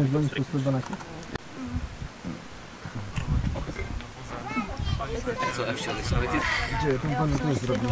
No dobra, Możemy dzwonić po 112? Co F nawet jest. Gdzie? Ten pan jest zrobił.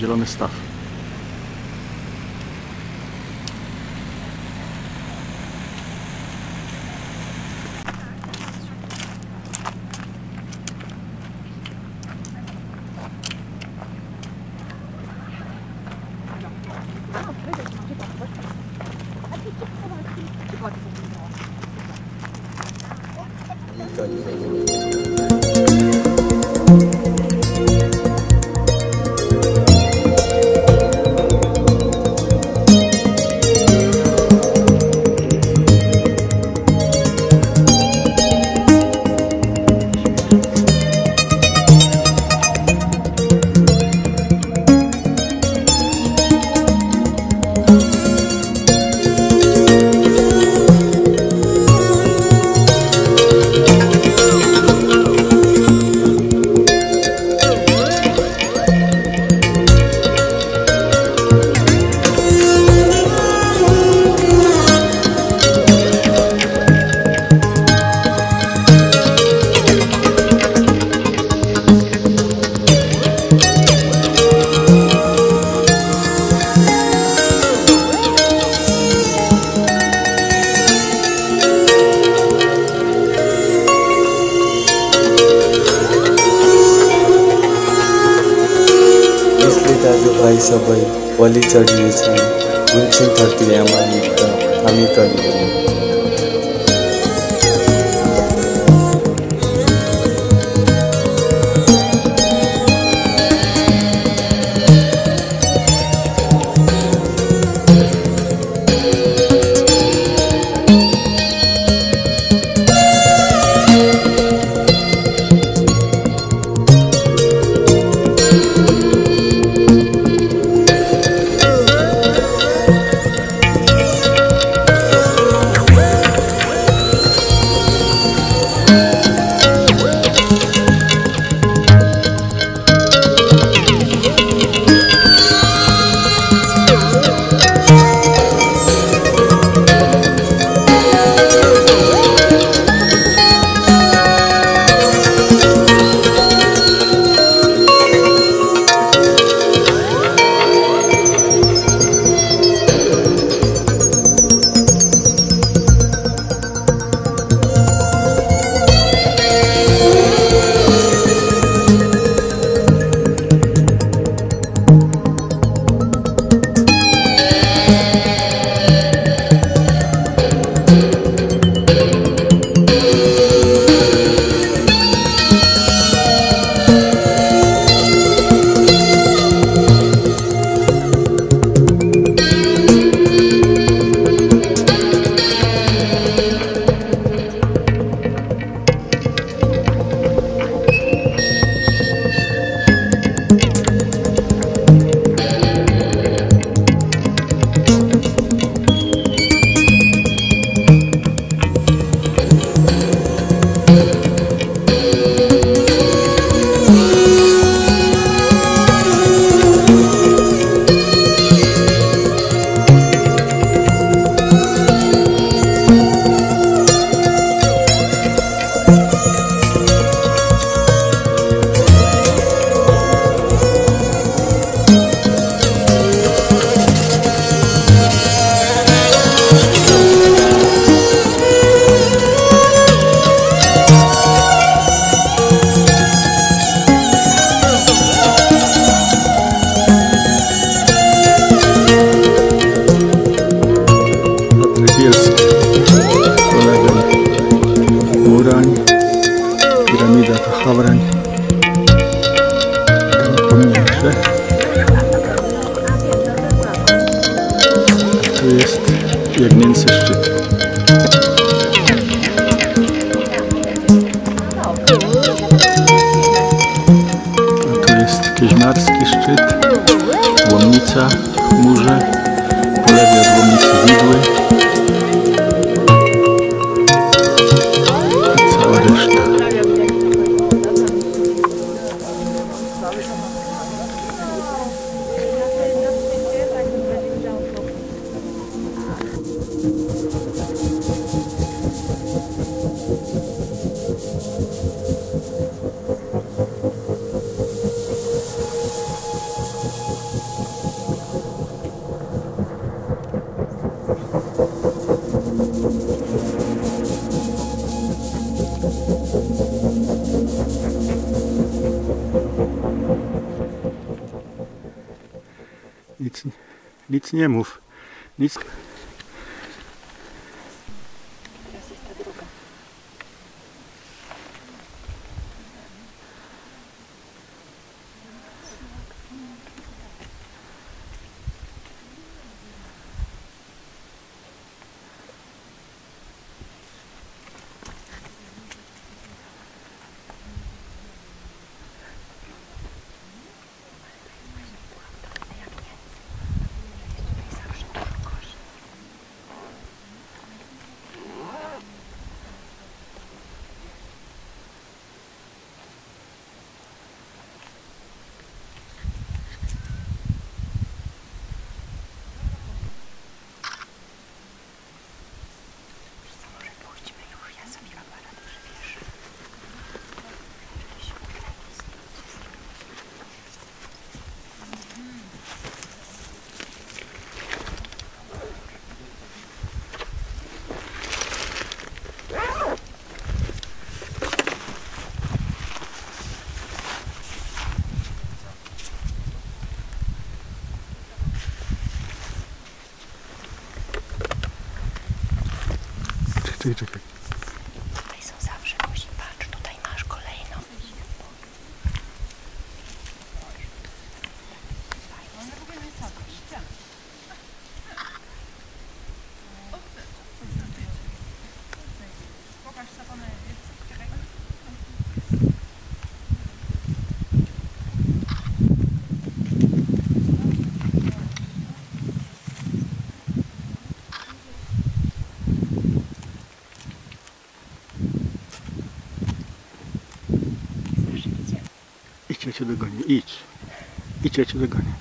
Zielony staw. सबै बलि चढिनेछन् गुन्छन् धरतीले आमा हामी कवि Bielsk, Olewen, Murań, piramida to Hawrań, pomniejsze. Tu jest Jagnięcy szczyt. A tu jest Kieźmarski szczyt, Łomnica chmurze, po lewej Łomnicy Widły Nic, nic nie mów. Nic. Czekaj, czekaj. Tutaj są zawsze kości. Patrz, tutaj masz kolejną. Idź, ja cię dogonię. Idź. Idź, ja cię dogonię.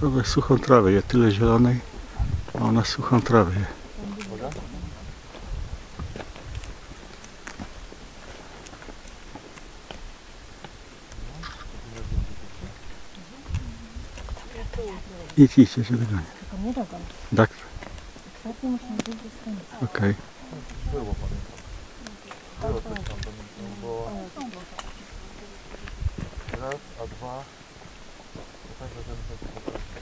Próbuję suchą trawę, je tyle zielonej, a ona suchą trawę je. Idź, idź, ja cię dogonię. Nie. Tak, Kwiaty muszą być do okej. Raz, a dwa. Tak, że ten